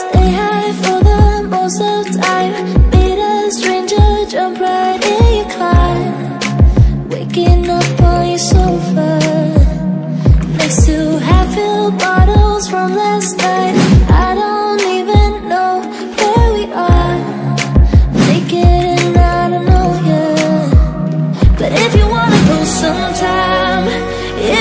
Stay high for the most of time Meet a stranger, jump right in your car Waking up on your sofa Next to half your body.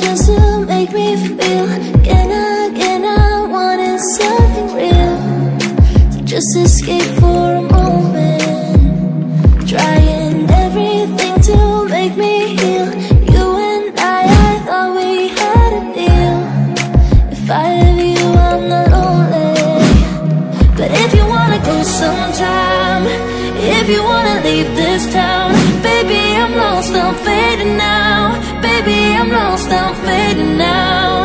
just to make me feel Can I, wanted something real. To just escape for a moment. Trying everything to make me heal. You and I, I thought we had a deal. If I have you, I'm not lonely. But if you wanna go sometime If you wanna leave this town Baby, I'm lost, I'm fading now Baby, I'm lost, I'm fading now